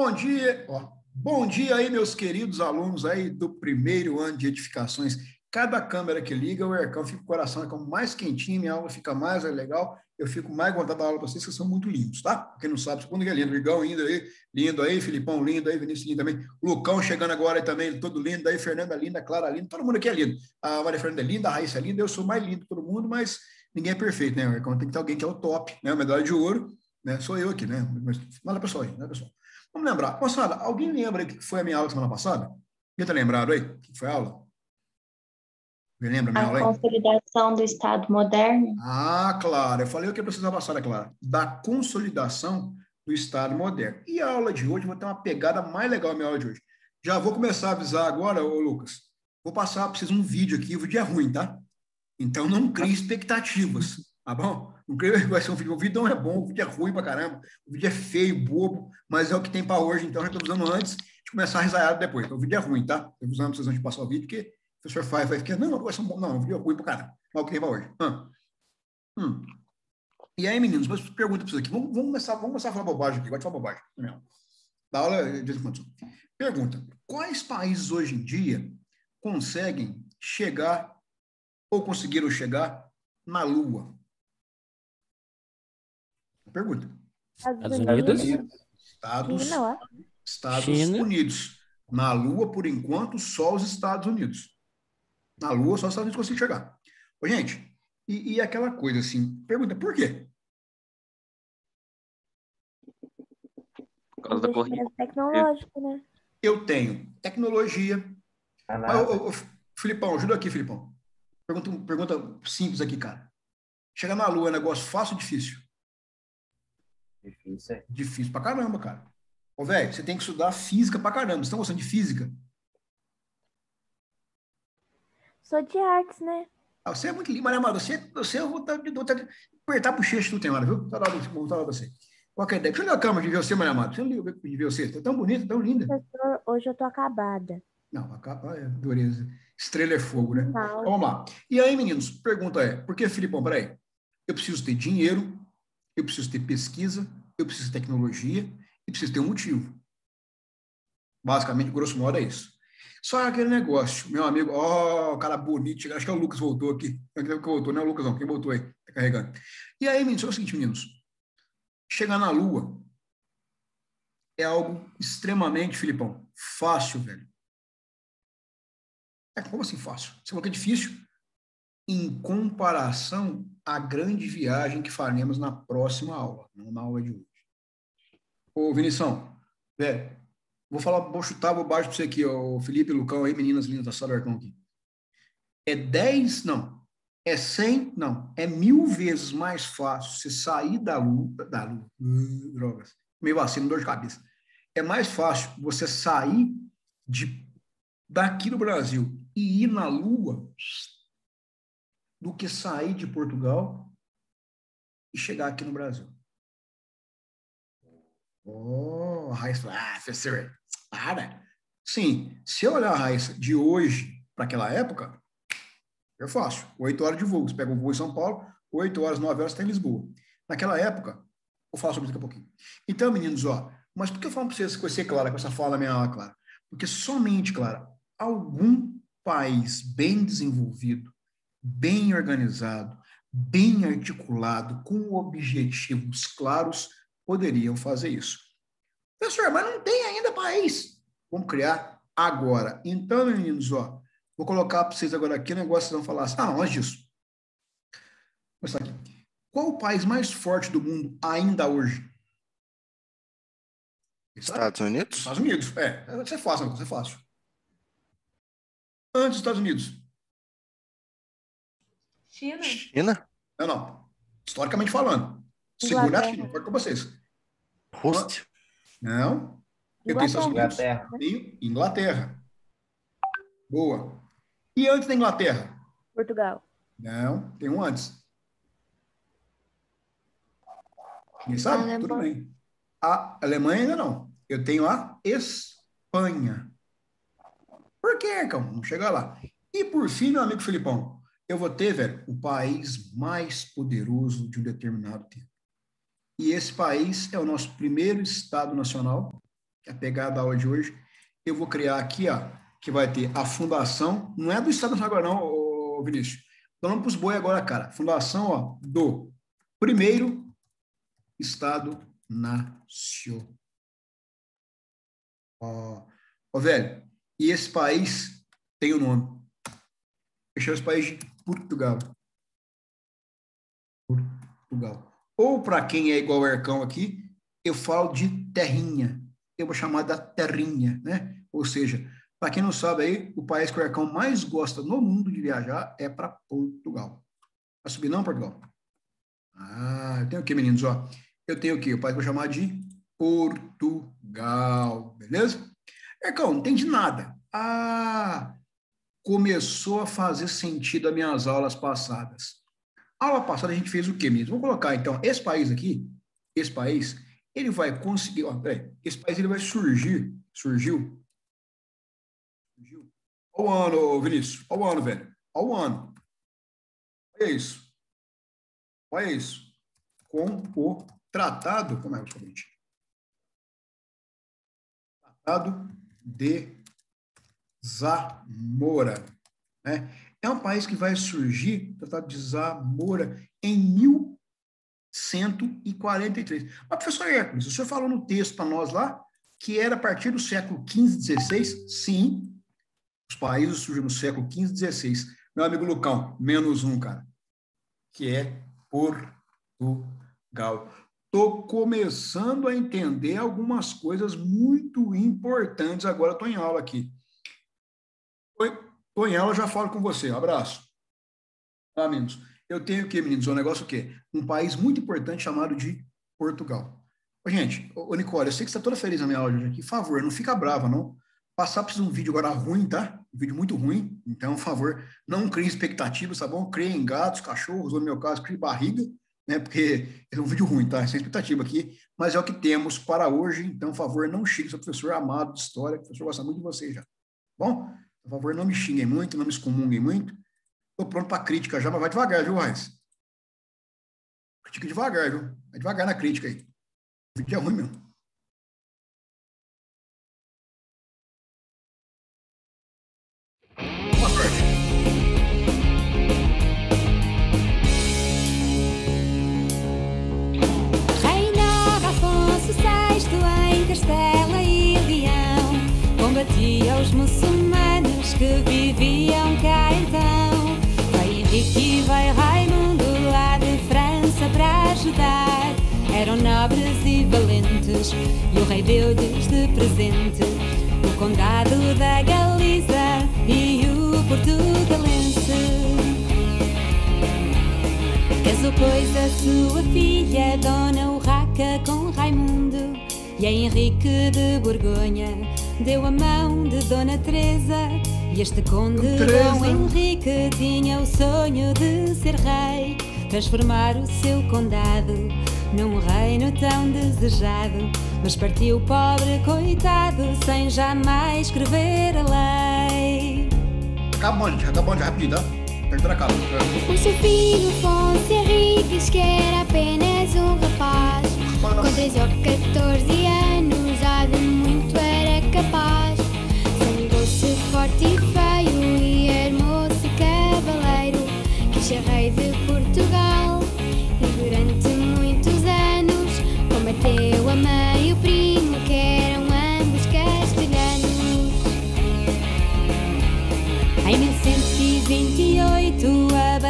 Bom dia, ó, bom dia aí, meus queridos alunos aí do primeiro ano de edificações. Cada câmera que liga, o Ercão fica o coração mais quentinho, minha aula fica mais legal, eu fico mais vontade da aula para vocês, que são muito lindos, tá? Quem não sabe, segundo que é lindo, Igão lindo aí, lindo aí, Filipão lindo aí, Vinícius lindo também, Lucão chegando agora aí também, todo lindo aí, Fernanda linda, Clara linda, todo mundo aqui é lindo. A Maria Fernanda é linda, a Raíssa é linda, eu sou mais lindo que todo mundo, mas ninguém é perfeito, né, Ercão? Tem que ter alguém que é o top, né? Medalha de ouro, né? Sou eu aqui, né? Mas manda pessoal aí, né, pessoal? Vamos lembrar. Moçada, alguém lembra que foi a minha aula semana passada? Quem tá lembrado aí? que foi a aula? Me lembra minha a aula aí? consolidação do Estado moderno. Ah, claro. Eu falei o que precisava passar, claro. Da consolidação do Estado moderno. E a aula de hoje, vou ter uma pegada mais legal na minha aula de hoje. Já vou começar a avisar agora, ô Lucas. Vou passar para vocês um vídeo aqui. O vídeo é ruim, tá? Então não crie expectativas, tá bom? Não crie que vai ser um vídeo. O vídeo não é bom, o vídeo é ruim pra caramba. O vídeo é feio, bobo, mas é o que tem para hoje. Então já estou usando antes de começar a risaiar depois. Então o vídeo é ruim, tá? Estou usando vocês antes de passar o vídeo, porque o professor faz, vai ficar, não, ser um bom, não, viu? Ruim para caramba. Olha o que tem para hoje. Hum. Hum. E aí, meninos, mas pergunta para vocês aqui. Vamos, vamos, começar, vamos começar a falar bobagem aqui. Vai falar bobagem. Não. Da aula de Pergunta: quais países hoje em dia conseguem chegar ou conseguiram chegar na Lua? Pergunta. Estados Unidos. Estados, Estados Unidos. Na Lua, por enquanto, só os Estados Unidos. Na Lua, só os Estados Unidos conseguem chegar. Ô, gente, e, e aquela coisa assim, pergunta, por quê? Por causa da corrida. Tecnológico, né? Eu tenho tecnologia. Mas, ô, ô, Filipão, ajuda aqui, Filipão. Pergunta, pergunta simples aqui, cara. Chegar na Lua é negócio fácil ou difícil? Difícil, é. Difícil pra caramba, cara. Ô, velho, você tem que estudar física pra caramba. Vocês estão gostando de física? Sou de artes, né? Ah, você é muito lindo, Maria Amada. Você, você eu vou, tá, vou tá, apertar a bochecha do tem hora, viu? Tá lá, vou tá lá você. Qual é a ideia? Deixa eu olhar a câmera de ver você, Maria Amada. Você não de ver você. Tá tão bonita, tão linda. Professor, hoje eu tô dureza. Não, a capa é dureza. Estrela é fogo, né? Não. Vamos lá. E aí, meninos, pergunta é, por que, Filipão, peraí? Eu preciso ter dinheiro, eu preciso ter pesquisa, eu preciso ter tecnologia e preciso ter um motivo. Basicamente, grosso modo, é isso. Só aquele negócio, meu amigo, ó, oh, cara bonito, acho que é o Lucas voltou aqui. Quem voltou, não é o Lucas, não, quem voltou aí, tá carregando. E aí, meninos, é o seguinte, meninos, chegar na Lua é algo extremamente, Filipão, fácil, velho. É, como assim fácil? Você falou que é difícil? Em comparação à grande viagem que faremos na próxima aula, não na aula de hoje. Ô, Vinição, velho, vou falar, vou chutar bobagem para você aqui, o Felipe, Lucão aí, meninas lindas da sala Arcão aqui. É 10, não. É 100, não. É mil vezes mais fácil você sair da luta, da luta, uh, drogas, meio vacilo, dor de cabeça. É mais fácil você sair de daqui do Brasil e ir na Lua do que sair de Portugal e chegar aqui no Brasil. Oh, Raíssa, ah, professor, para. Sim, se eu olhar a Raíssa de hoje para aquela época, é fácil. Oito horas de voo. Você pega um voo em São Paulo, oito horas, nove horas, está em Lisboa. Naquela época, vou falar sobre isso daqui a pouquinho. Então, meninos, ó, mas por que eu falo para vocês você, Clara, com essa fala minha Clara? Porque somente, Clara, algum país bem desenvolvido, bem organizado, bem articulado, com objetivos claros, poderiam fazer isso. Professor, mas não tem ainda país. Vamos criar agora. Então, meninos, ó, vou colocar para vocês agora aqui o negócio, vocês vão falar assim, ah, antes disso. Vou começar aqui. Qual o país mais forte do mundo ainda hoje? Estados Unidos? Estados Unidos, é. Isso é fácil, isso é fácil. Antes dos Estados Unidos. China. China? Não, não. Historicamente falando. Segura a China, pode com vocês. Rússia? Não. Eu tenho Inglaterra. Inglaterra. Boa. E antes da Inglaterra? Portugal. Não, tem um antes. Quem sabe? Tudo bem. A Alemanha ainda não. Eu tenho a Espanha. Por quê, Cão? Não chega lá. E por fim, meu amigo Filipão, eu vou ter, velho, o país mais poderoso de um determinado tempo. E esse país é o nosso primeiro Estado Nacional, que é a pegada da aula de hoje. Eu vou criar aqui, ó, que vai ter a fundação, não é do Estado Nacional agora não, ô, Vinícius. Falando para os boi agora, cara. Fundação, ó, do primeiro Estado Nacional. Ó, ó, velho, e esse país tem o um nome. Fechou esse país de Portugal. Portugal. Ou para quem é igual o Ercão aqui, eu falo de terrinha. Eu vou chamar da terrinha, né? Ou seja, para quem não sabe aí, o país que o Ercão mais gosta no mundo de viajar é para Portugal. Vai subir não, Portugal? Ah, eu tenho o que, meninos? Ó, eu tenho o que? O país que eu vou chamar de Portugal. Beleza? Ercão, não entendi nada. Ah, começou a fazer sentido as minhas aulas passadas. A aula passada a gente fez o quê mesmo? Vou colocar, então, esse país aqui, esse país, ele vai conseguir, ó, peraí, esse país ele vai surgir, surgiu, surgiu, olha o ano, Vinícius, olha o ano, velho, olha o ano. Olha isso. Olha isso. Com o tratado, como é o seguinte? Tratado de Zamora. Né? É um país que vai surgir, o Tratado de Zamora, em 1143. Mas, professor Hércules, o senhor falou no texto para nós lá que era a partir do século XV, XVI? Sim, os países surgiram no século XV, XVI. Meu amigo Lucão, menos um, cara, que é Portugal. Estou começando a entender algumas coisas muito importantes. Agora estou em aula aqui. Estou em aula, já falo com você. Abraço. Tá, meninos? Eu tenho o quê, meninos? Um negócio o quê? Um país muito importante chamado de Portugal. Ô, gente, ô, Nicole, eu sei que você está toda feliz na minha aula aqui. Por favor, não fica brava, não. Passar para um vídeo agora ruim, tá? Um vídeo muito ruim. Então, favor, não crie expectativas, tá bom? Criem gatos, cachorros, ou no meu caso, crie barriga né? Porque é um vídeo ruim, tá? Sem expectativa aqui, mas é o que temos para hoje. Então, favor, não xingue seu professor amado de história, o professor gosta muito de você já. Bom, por favor, não me xinguem muito, não me excomunguem muito. Estou pronto para crítica já, mas vai devagar, viu, Raiz? Critica devagar, viu? Vai devagar na crítica aí. O vídeo é ruim mesmo. Eram nobres e valentes e o rei deu-lhes de presente o condado da Galiza e o portugalense. Casou, pois, a sua filha, Dona Urraca, com Raimundo e a Henrique de Borgonha deu a mão de Dona Teresa e este conde Dom Henrique tinha o sonho de ser rei, transformar o seu condado num reino tão desejado, mas partiu pobre coitado sem jamais escrever a lei. Acabou, gente, acabou, rápido, perdeu a cabo. O seu filho Afonso Henriques, que era apenas um rapaz, com 13 ou 14 anos,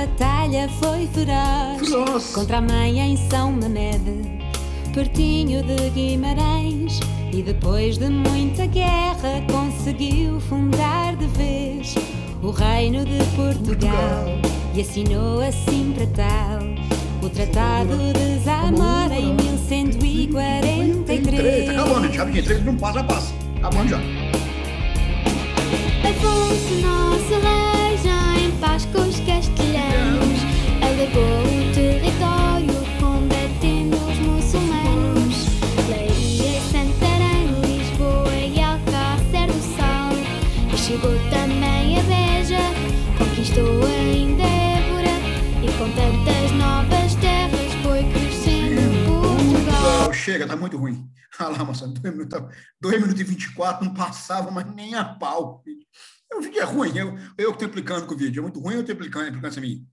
batalha foi feroz contra a mãe em São Mamede pertinho de Guimarães e depois de muita guerra conseguiu fundar de vez o reino de Portugal e assinou assim para tal o Tratado de Zamora em 1143. Tá acabando, gente. Rapidinho, três não passa, passa. Acabando já. Afonso, nosso rei, já em paz com os castelhanos, chegou também a Beja, conquistou ainda Évora e com tantas novas terras foi crescendo Portugal. Chega, tá muito ruim. lá, moça, 2 minutos, 2 minutos e 24, não passava mais nem a pau. O vídeo é ruim, eu, eu que estou implicando com o vídeo. É muito ruim eu estou implicando, implicância minha.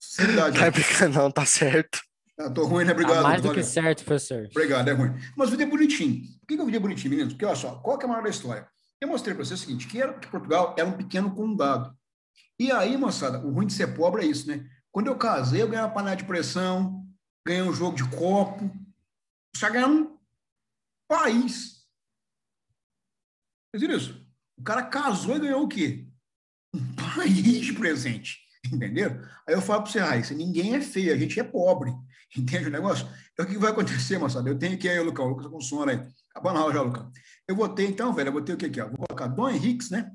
Sinceridade. Tá implicando, não, tá certo. Ah, tô ruim, né? Obrigado. Tá mais do que certo, professor. Obrigado, é ruim. Mas o vídeo é bonitinho. Por que, que o vídeo é bonitinho, meninos? Porque, olha só, qual que é a maior da história? Eu mostrei para vocês o seguinte, que, era, que Portugal era um pequeno condado. E aí, moçada, o ruim de ser pobre é isso, né? Quando eu casei, eu ganhei uma panela de pressão, ganhei um jogo de copo. Você ganhar um país. Vocês viram isso? O cara casou e ganhou o quê? Um país de presente. Entenderam? Aí eu falo para você, Raíssa, ninguém é feio, a gente é pobre. Entende o negócio? Então, o que vai acontecer, moçada? Eu tenho que aí, Lucão, o Lucas com sono aí. Acabando a aula já, Lucão. Eu vou ter, então, velho, eu vou ter o que aqui? Ó? Vou colocar Dom Henriques, né?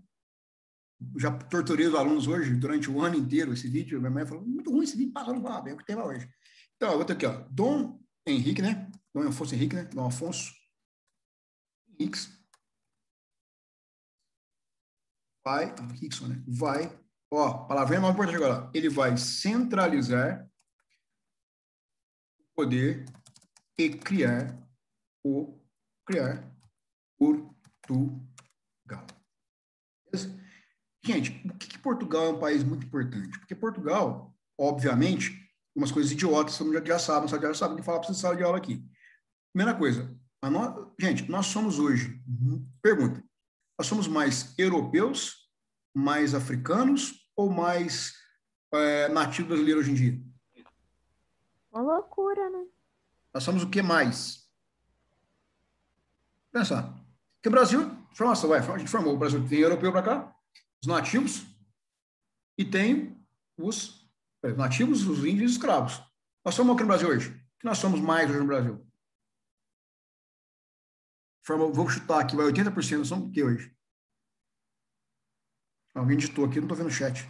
Já torturei os alunos hoje, durante o ano inteiro, esse vídeo. Minha mãe falou, muito ruim esse vídeo, passa no é o que tem lá hoje. Então, eu vou ter aqui, ó, Dom Henrique, né? Dom Afonso Henrique, né? Dom Afonso Henriques. Vai, Henriqueson, né? Vai, ó, palavrinha mais importante agora. Ele vai centralizar poder e criar o criar Portugal. Gente, por que, que, Portugal é um país muito importante? Porque Portugal, obviamente, umas coisas idiotas, mundo já, já sabe, já, já sabe de falar para você sala de aula aqui. Primeira coisa, no... gente, nós somos hoje, pergunta, nós somos mais europeus, mais africanos ou mais é, nativos brasileiros hoje em dia? Uma loucura, né? Nós somos o que mais? Pensar. Porque o Brasil, formação, vai, a gente formou, o Brasil tem europeu para cá, os nativos, e tem os nativos, os índios e os escravos. Nós somos aqui no Brasil hoje. O que nós somos mais hoje no Brasil? Forma, vou chutar aqui, vai 80%, nós somos o que hoje? Alguém ditou aqui, não estou vendo o chat.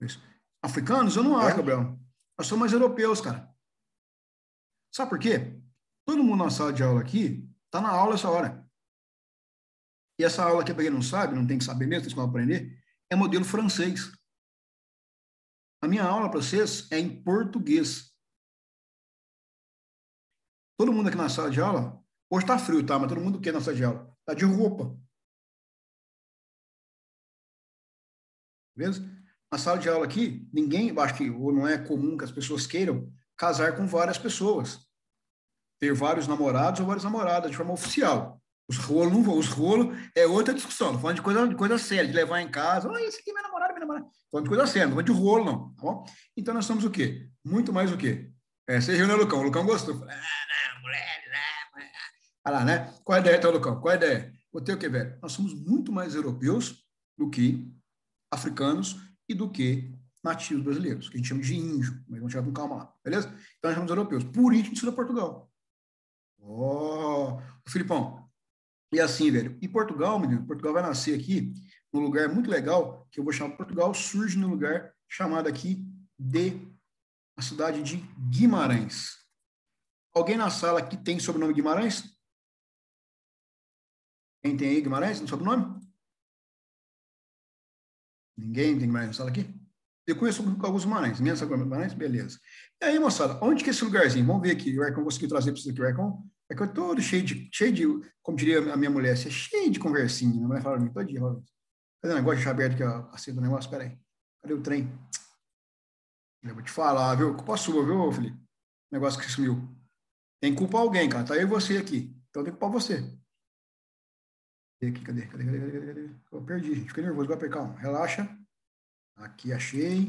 Isso. Africanos? Eu não acho, é? Gabriel. Nós somos mais europeus, cara. Sabe por quê? Todo mundo na sala de aula aqui está na aula essa hora. E essa aula aqui, para quem não sabe, não tem que saber mesmo, tem que aprender, é modelo francês. A minha aula para vocês é em português. Todo mundo aqui na sala de aula, hoje está frio, tá? Mas todo mundo que na sala de aula está de roupa. Beleza? Na sala de aula aqui, ninguém, acho que ou não é comum que as pessoas queiram casar com várias pessoas. Ter vários namorados ou várias namoradas de forma oficial. Os rolos não vão, os rolos é outra discussão. Não falando de coisa, de coisa séria, de levar em casa. Ah, esse aqui é meu namorado, meu namorado. Falando de coisa séria, não falando de rolo, não. Tá bom? Então nós somos o quê? Muito mais o quê? É, você reuniu o Lucão. O Lucão gostou. Ah, não, mulher, não, mulher. Olha lá, né? Qual a ideia, então, Lucão? Qual a ideia? Vou ter o quê, velho? Nós somos muito mais europeus do que africanos e do que nativos brasileiros, que a gente chama de índio, mas vamos chegar com calma lá, beleza? Então nós chamamos europeus. Por isso a gente estuda Portugal. Ó, oh, Filipão. E assim, velho. E Portugal, menino, Portugal vai nascer aqui num lugar muito legal, que eu vou chamar Portugal, surge num lugar chamado aqui de a cidade de Guimarães. Alguém na sala que tem sobrenome Guimarães? Quem tem aí Guimarães no sobrenome? Ninguém tem na sala aqui? Eu conheço alguns Guimarães, sabe Guimarães? Beleza. E aí, moçada, onde que é esse lugarzinho? Vamos ver aqui. O Ercon conseguiu trazer para vocês aqui. O Ercon é que eu todo cheio de, cheio de, como diria a minha mulher, você é cheio de conversinha. Minha mulher fala para mim todo dia, Cadê o negócio de deixar aberto aqui, ó, assim do negócio? Espera aí. Cadê o trem? Eu vou te falar, viu? Culpa sua, viu, Felipe? Negócio que sumiu. Tem culpa alguém, cara. Tá eu e você aqui. Então tem culpa você. Aqui? Cadê? Cadê? Cadê? Cadê? Cadê? Eu perdi, gente. Fiquei nervoso. Vai calma. Relaxa. Aqui achei.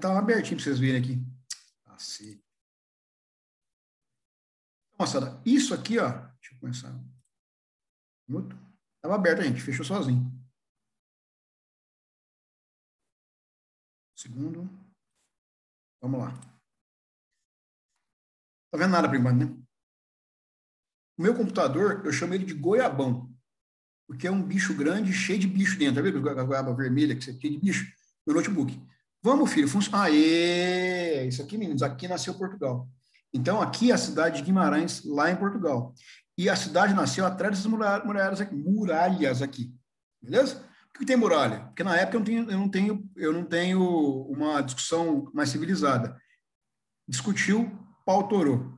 Tá abertinho para vocês verem aqui. Assim. Moçada, isso aqui, ó. Deixa eu começar. Minuto. Estava aberto, gente. Fechou sozinho. Segundo. Vamos lá. Tá vendo nada por enquanto, né? O meu computador, eu chamo ele de goiabão porque é um bicho grande, cheio de bicho dentro. Tá vendo a goiaba vermelha que você tem de bicho? Meu notebook. Vamos, filho, funciona. Aê! Isso aqui, meninos, aqui nasceu Portugal. Então, aqui é a cidade de Guimarães, lá em Portugal. E a cidade nasceu atrás dessas muralhas aqui. Muralhas aqui. Beleza? Por que tem muralha? Porque na época eu não tenho, eu não tenho, eu não tenho uma discussão mais civilizada. Discutiu, pau torou.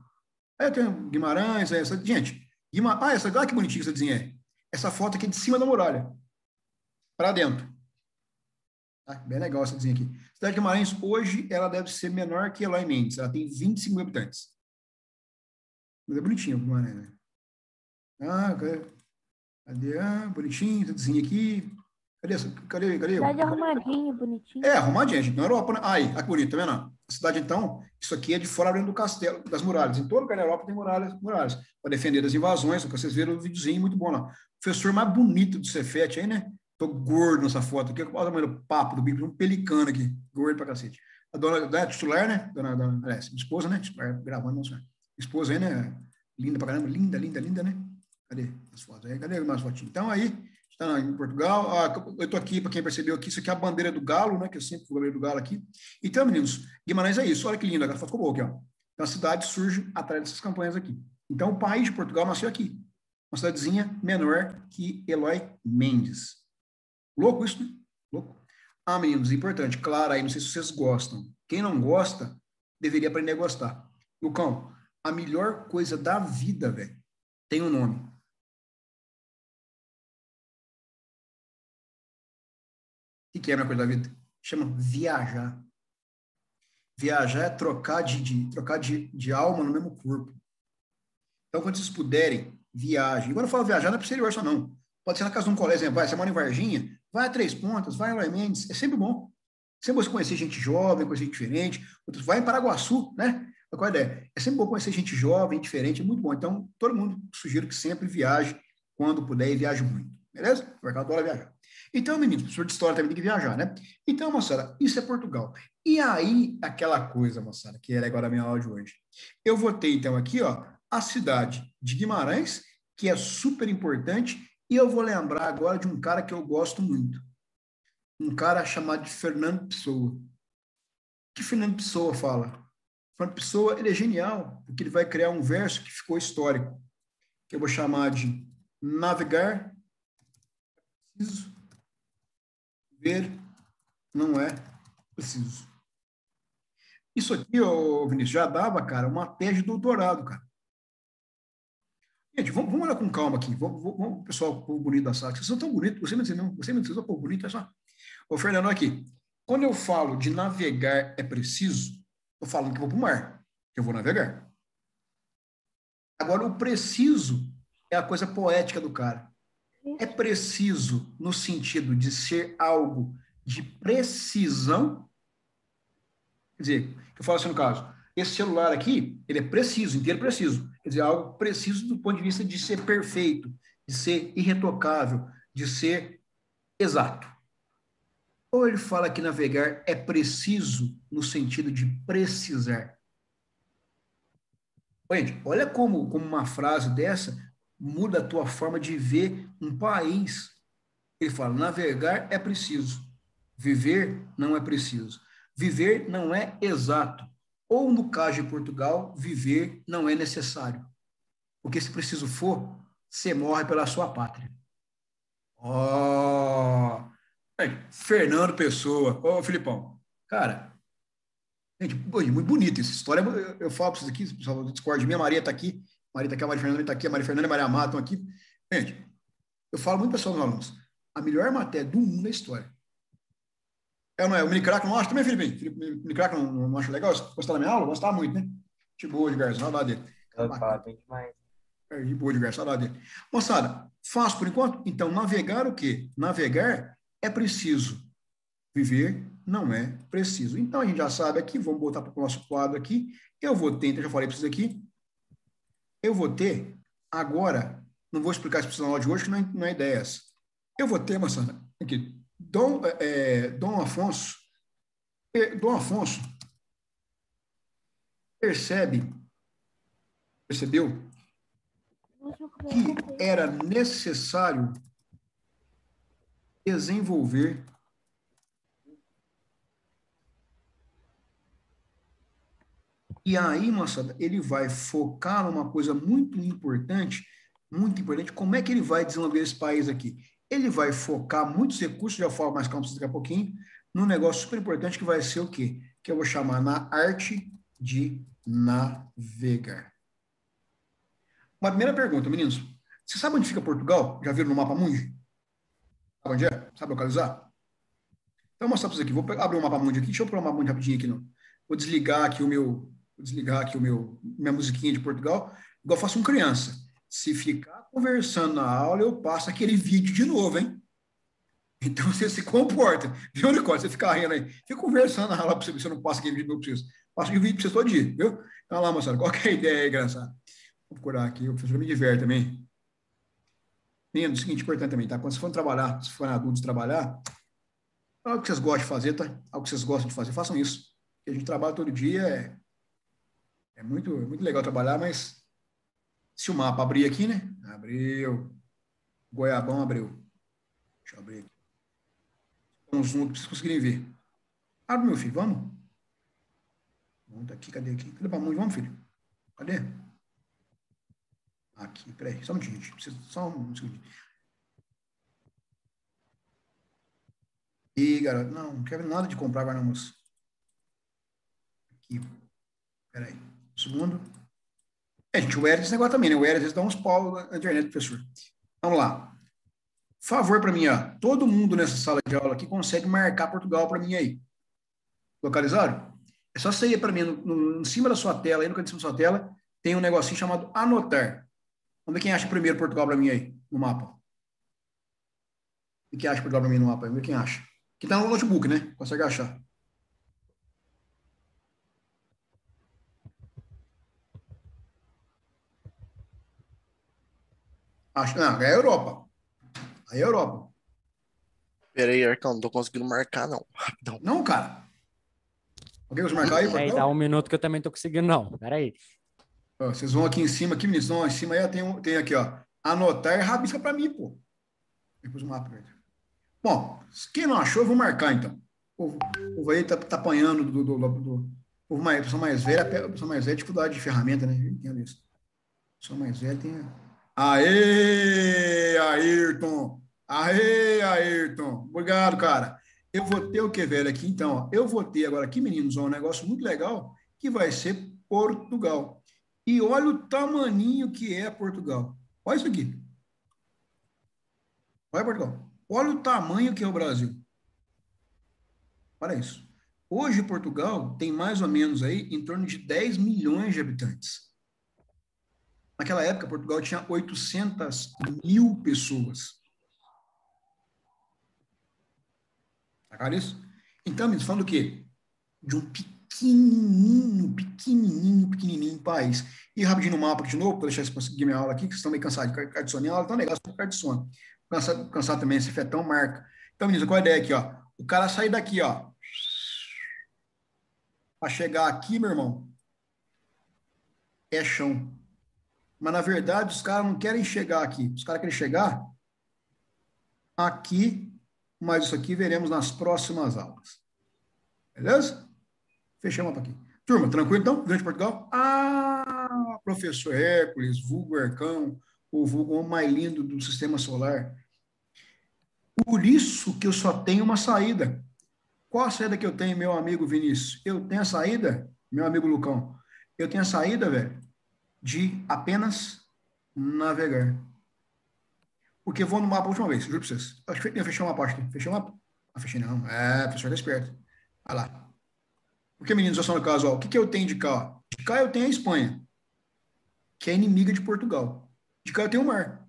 Aí eu tenho Guimarães, essa. Gente, Guima, ah, essa, olha que bonitinha essa desenha. Essa foto aqui de cima da muralha. Para dentro. Ah, bem legal essa desenha aqui. Cidade de Guimarães, hoje, ela deve ser menor que Eloy Mendes. Ela tem 25 mil habitantes. Mas é bonitinho, Guimarães, né? Ah? Cadê? Ah, bonitinho, essa desenha aqui. Cadê? Cadê? Cadê? Cidade arrumadinha, bonitinha. É, arrumadinha, gente. Na Europa, né? Aí, que bonito, tá vendo? A cidade, então, isso aqui é de fora do castelo, das muralhas. Em todo lugar na Europa tem muralhas, muralhas para defender das invasões. Vocês viram o videozinho muito bom lá. O professor mais bonito do Cefete aí, né? Tô gordo nessa foto aqui. Olha o tamanho do papo do bico, um pelicano aqui. Gordo pra cacete. A dona, dona titular, né? Dona, dona, aliás, esposa, né? Titular, gravando, não sei. Esposa aí, né? Linda pra caramba. Linda, linda, linda, né? Cadê as fotos aí? Cadê as fotinhas? Então, aí, está em Portugal. Ah, eu estou aqui, para quem percebeu aqui, isso aqui é a bandeira do Galo, né? Que eu sempre fui a bandeira do Galo aqui. Então, meninos, Guimarães é isso. Olha que linda, a foto ficou boa aqui, ó. Então, a cidade surge atrás dessas campanhas aqui. Então, o país de Portugal nasceu aqui. Uma cidadezinha menor que Eloy Mendes. Louco isso, né? Louco. Ah, meninos, importante. Claro, aí, não sei se vocês gostam. Quem não gosta, deveria aprender a gostar. Lucão, a melhor coisa da vida, velho, tem um nome. O que é a melhor coisa da vida? Chama viajar. Viajar é trocar de, de trocar de, de alma no mesmo corpo. Então, quando vocês puderem, viajem. E quando eu falo viajar, não é para exterior só, não. Pode ser na casa de um colega, exemplo, vai, você mora em Varginha, vai a Três Pontas, vai a Eloy Mendes, é sempre bom. Sempre você conhecer gente jovem, conhecer gente diferente. Vai em Paraguaçu, né? Qual a ideia? É sempre bom conhecer gente jovem, diferente, é muito bom. Então, todo mundo sugiro que sempre viaje quando puder e viaje muito. Beleza? O mercado adora viajar. Então, meninos, professor de história também tem que viajar, né? Então, moçada, isso é Portugal. E aí, aquela coisa, moçada, que era agora a minha aula de hoje. Eu vou ter, então, aqui, ó, a cidade de Guimarães, que é super importante, e eu vou lembrar agora de um cara que eu gosto muito. Um cara chamado de Fernando Pessoa. O que Fernando Pessoa fala? Fernando Pessoa, ele é genial, porque ele vai criar um verso que ficou histórico, que eu vou chamar de navegar preciso não é preciso. Isso aqui, ô Vinícius, já dava, cara, uma tese de doutorado, cara. Gente, vamos, vamos olhar com calma aqui. Vamos, vamos pessoal, povo bonito da sala. Vocês são tão bonitos. Você me disse, não. Você me disse, povo bonito, é só. Ô, Fernando, aqui. Quando eu falo de navegar é preciso, eu falo que vou para o mar, que eu vou navegar. Agora, o preciso é a coisa poética do cara. É preciso no sentido de ser algo de precisão. Quer dizer, eu falo assim no caso, esse celular aqui, ele é preciso, inteiro preciso. Quer dizer, algo preciso do ponto de vista de ser perfeito, de ser irretocável, de ser exato. Ou ele fala que navegar é preciso no sentido de precisar. Gente, olha como, como uma frase dessa muda a tua forma de ver um país. Ele fala: navegar é preciso, viver não é preciso. Viver não é exato. Ou, no caso de Portugal, viver não é necessário. Porque se preciso for, você morre pela sua pátria. Ó! Oh. Fernando Pessoa. Ô, oh, Filipão. Cara, gente, muito bonita essa história. Eu, eu falo para vocês aqui, pessoal do Discord, minha Maria está aqui. Maria está aqui, a Maria Fernanda está aqui, a Maria Fernanda e a Maria Amata estão aqui. Gente, eu falo muito pessoal dos alunos. A melhor matéria do mundo é história. É, não é? O mini crack não acha também, Felipe? Felipe mini crack não, não, acha legal? Gostar da minha aula? Gostava muito, né? De boa, de garçom, saudade dele. É, de boa, de garçom, saudade dele. Moçada, fácil por enquanto? Então, navegar o quê? Navegar é preciso. Viver não é preciso. Então, a gente já sabe aqui, vamos voltar para o nosso quadro aqui. Eu vou ter, então, já falei para vocês aqui, eu vou ter agora, não vou explicar isso para de hoje, que não é, não é ideia essa. Eu vou ter, aqui, Dom, é, Dom Afonso, Dom Afonso percebe, percebeu que era necessário desenvolver E aí, moçada, ele vai focar numa coisa muito importante, muito importante, como é que ele vai desenvolver esse país aqui? ele vai focar muitos recursos, já falo mais calma daqui a pouquinho, num negócio super importante que vai ser o quê? Que eu vou chamar na arte de navegar. Uma primeira pergunta, meninos. Você sabe onde fica Portugal? Já viram no mapa mundi? Sabe onde é? Sabe localizar? Então, vou mostrar para vocês aqui. Vou abrir o mapa mundi aqui. Deixa eu pôr o mapa mundi rapidinho aqui. Não. Vou desligar aqui o meu... Vou desligar aqui o meu, minha musiquinha de Portugal. Igual faço com criança. Se ficar conversando na aula, eu passo aquele vídeo de novo, hein? Então você se comporta. Viu, Nicole? Você fica rindo aí. Fica conversando na aula para você ver se eu não passo aquele vídeo para vocês. Passo o vídeo para vocês todo dia, viu? Então lá, moçada. Qual é a ideia aí, engraçado? Vou procurar aqui. O professor me diverte também. Menino, o seguinte, importante também, tá? Quando vocês forem trabalhar, se forem adultos trabalhar, algo que vocês gostam de fazer, tá? Algo que vocês gostam de fazer, façam isso. Porque a gente trabalha todo dia, é, é muito, é muito legal trabalhar, mas se o mapa abrir aqui, né? Abriu. Goiabão abriu. Deixa eu abrir aqui. Um zoom vocês conseguirem ver. Abre, meu filho, vamos. Vamos aqui, cadê aqui? Cadê para Vamos, filho. Cadê? Aqui, peraí, só um minutinho, gente. Só um segundo. E, garoto, não, não quero nada de comprar agora, não, moço. Aqui. Peraí. Segundo. É, gente, o Eric, esse negócio também, né? O Eric, às vezes dá uns pau na internet, professor. Vamos lá. Favor para mim, ó. Todo mundo nessa sala de aula aqui consegue marcar Portugal para mim aí. Localizaram? É só você ir para mim, no, no, em cima da sua tela, aí no canto de cima da sua tela, tem um negocinho chamado anotar. Vamos ver quem acha primeiro Portugal para mim aí, no mapa. E quem acha Portugal para mim no mapa? Vamos ver quem acha. Que está no notebook, né? Consegue achar. Acho, não, é a Europa. Aí é a Europa. Peraí, Arcão, não tô conseguindo marcar, não. Não, não cara. Alguém vai marcar aí? Peraí, dá um minuto que eu também tô conseguindo, não. Peraí. Ó, vocês vão aqui em cima, aqui, meninos. Não, em cima aí tem, tem aqui, ó. Anotar e rabisca para mim, pô. Depois o mapa. Bom, quem não achou, eu vou marcar então. O povo, o povo aí tá, tá apanhando do, do, do, do povo mais, pessoa mais velha, a pessoa mais velha, dificuldade de ferramenta, né? Entendo isso. A pessoa mais velha tem. Aê, Ayrton! Aê, Ayrton! Obrigado, cara. Eu vou ter o que, velho, aqui então? Ó, eu vou ter agora aqui, meninos, um negócio muito legal que vai ser Portugal. E olha o tamaninho que é Portugal. Olha isso aqui. Olha Portugal. Olha o tamanho que é o Brasil. Olha isso. Hoje, Portugal tem mais ou menos aí em torno de 10 milhões de habitantes. Naquela época, Portugal tinha 800 mil pessoas. Sacaram isso? Então, me falando o quê? De um pequenininho, pequenininho, pequenininho país. E rapidinho no mapa de novo, para deixar conseguir minha aula aqui, que vocês estão meio cansados de carta de sono. aula tá legal, carta de sono. Cansado, cansado também, esse fetão marca. Então, meninos, qual é a ideia aqui, ó? O cara sair daqui, ó. Para chegar aqui, meu irmão, é chão. Mas, na verdade, os caras não querem chegar aqui. Os caras querem chegar aqui, mas isso aqui veremos nas próximas aulas. Beleza? Mapa aqui. Turma, tranquilo então? Grande Portugal? Ah, professor Hércules, vulgo Arcão, o vulgo mais lindo do sistema solar. Por isso que eu só tenho uma saída. Qual a saída que eu tenho, meu amigo Vinícius? Eu tenho a saída, meu amigo Lucão, eu tenho a saída, velho, de apenas navegar. Porque vou no mapa a última vez, juro pra vocês. Acho que eu fechei uma parte aqui. Fechei o mapa? Ah, fechei não. É, professor tá esperto. Vai lá. Porque, meninos, só no caso, ó, o que, que eu tenho de cá? De cá eu tenho a Espanha, que é inimiga de Portugal. De cá eu tenho o mar.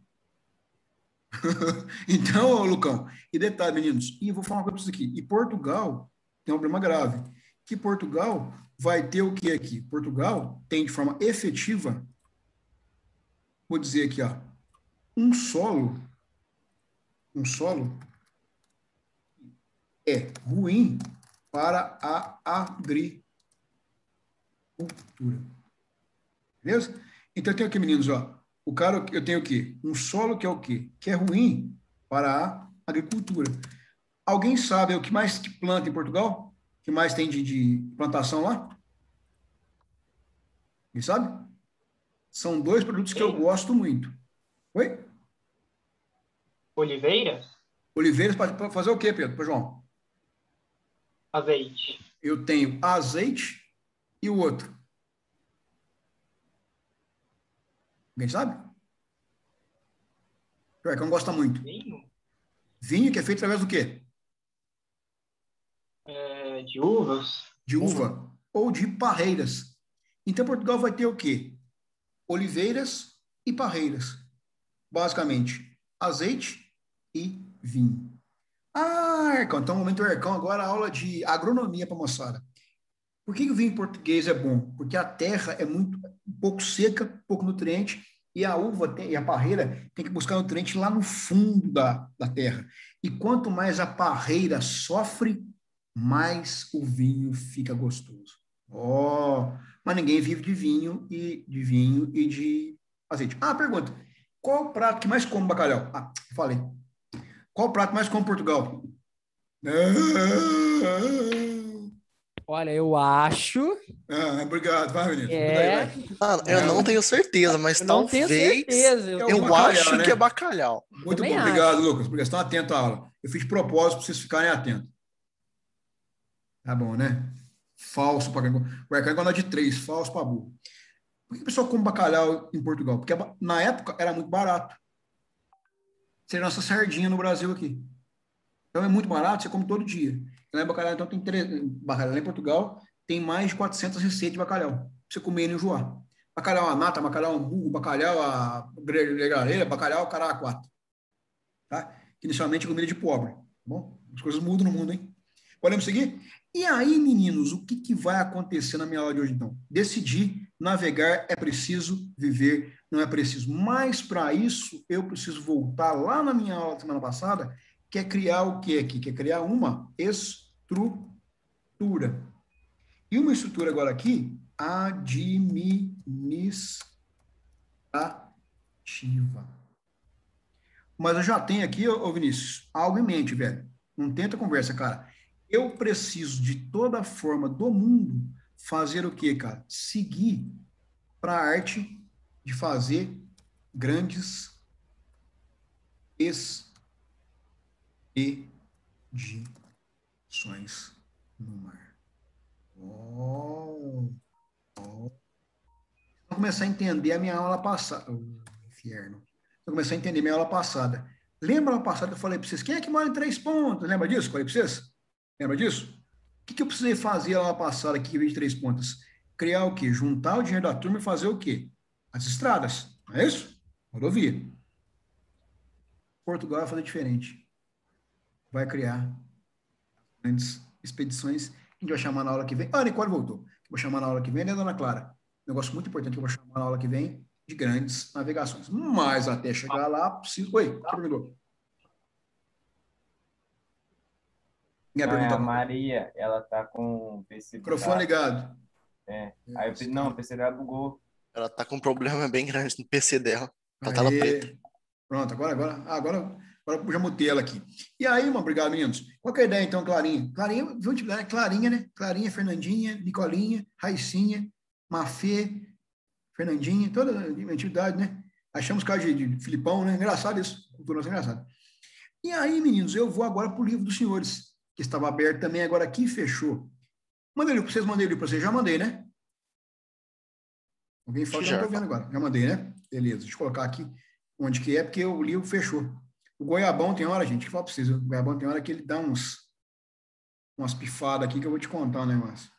então, Lucão, e detalhe, meninos, e vou falar uma coisa para vocês aqui. E Portugal tem um problema grave. Que Portugal vai ter o que aqui? Portugal tem de forma efetiva, vou dizer aqui, ó, um solo, um solo é ruim para a agricultura. Beleza? Então, eu tenho aqui, meninos, ó, o cara, eu tenho aqui um solo que é o quê? Que é ruim para a agricultura. Alguém sabe o que mais que planta em Portugal? Que mais tem de, de plantação lá? Quem sabe? São dois produtos que eu gosto muito. Oi? Oliveiras? Oliveiras para fazer o quê, Pedro? Para João? Azeite. Eu tenho azeite e o outro. Alguém sabe? O Ercão gosta muito. Vinho? Vinho que é feito através do quê? É, de uvas? De uva ou de parreiras. Então, Portugal vai ter o quê? Oliveiras e parreiras. Basicamente, azeite e vinho. Ah, Ercão, então, momento Ercão, agora aula de agronomia para moçada. Por que o vinho português é bom? Porque a terra é muito pouco seca, pouco nutriente, e a uva tem, e a parreira tem que buscar nutriente lá no fundo da, da terra. E quanto mais a parreira sofre, mais o vinho fica gostoso. Ó, oh, mas ninguém vive de vinho e de vinho e de azeite. Ah, pergunta. Qual o prato que mais come bacalhau? Ah, falei. Qual o prato mais come Portugal? Olha, eu acho. Ah, obrigado, vai, menino. É... Ah, eu não tenho certeza, mas Eu talvez. não tenho certeza. Eu, Eu, É acho né? que é bacalhau. Muito Também bom, acho. obrigado, Lucas, porque estão atentos à aula. Eu fiz propósito para vocês ficarem atentos. Tá bom, né? Falso para quem. O Ercan gosta de três, falso para burro. Por que o pessoal come bacalhau em Portugal? Porque na época era muito barato. Seria nossa sardinha no Brasil aqui. Então é muito barato, você come todo dia. Lá em bacalhau, então tem três, bacalhau em Portugal tem mais de 400 receitas de bacalhau. Pra você comer e não enjoar. Bacalhau a nata, bacalhau a burro, bacalhau a gregareira, bacalhau cará quatro. Tá? Que inicialmente é comida de pobre. Tá bom? As coisas mudam no mundo, hein? Podemos seguir? E aí, meninos, o que, que vai acontecer na minha aula de hoje, então? Decidir, navegar é preciso, viver não é preciso. Mas, para isso, eu preciso voltar lá na minha aula da semana passada, que é criar o que aqui? Que é criar uma estrutura. E uma estrutura agora aqui, administrativa. Mas eu já tenho aqui, ô Vinícius, algo em mente, velho. Não tenta conversa, cara. Eu preciso, de toda forma do mundo, fazer o quê, cara? Seguir para a arte de fazer grandes expedições no mar. Oh, oh. Vou começar a entender a minha aula passada. Oh, inferno. Vou começar a entender a minha aula passada. Lembra a aula passada que eu falei para vocês? Quem é que mora em três pontos? Lembra disso? Falei para vocês? Lembra disso? O que, que eu precisei fazer lá passada aqui em de três pontas? Criar o quê? Juntar o dinheiro da turma e fazer o quê? As estradas. Não é isso? Rodovia. Portugal vai fazer diferente. Vai criar grandes expedições. A gente vai chamar na aula que vem. Ah, a Nicole voltou. Vou chamar na aula que vem, né, dona Clara? Negócio muito importante que eu vou chamar na aula que vem de grandes navegações. Mas até chegar lá, preciso. Oi, que Não, é pergunta. a Maria, ela tá com o PC Microfone ligado. É. Aí eu pensei, não, o PC dela bugou. Ela tá com um problema bem grande no PC dela. Tá tela Aê. preta. Pronto, agora, agora, ah, agora, agora eu já mutei ela aqui. E aí, mano, obrigado, meninos. Qual que é a ideia, então, Clarinha? Clarinha, vou te dar, Clarinha, né? Clarinha, Fernandinha, Nicolinha, Raicinha, Mafê, Fernandinha, toda a entidade, né? Achamos caso de, de Filipão, né? Engraçado isso. Cultura nossa é engraçada. E aí, meninos, eu vou agora para o livro dos senhores, que estava aberto também agora aqui e fechou. Mandei ele para vocês, mandei ele para vocês, já mandei, né? Alguém fala que eu não estou vendo agora. Já mandei, né? Beleza, deixa eu colocar aqui onde que é, porque o livro fechou. O goiabão tem hora, gente, que fala para vocês, o goiabão tem hora que ele dá uns umas pifadas aqui que eu vou te contar um negócio.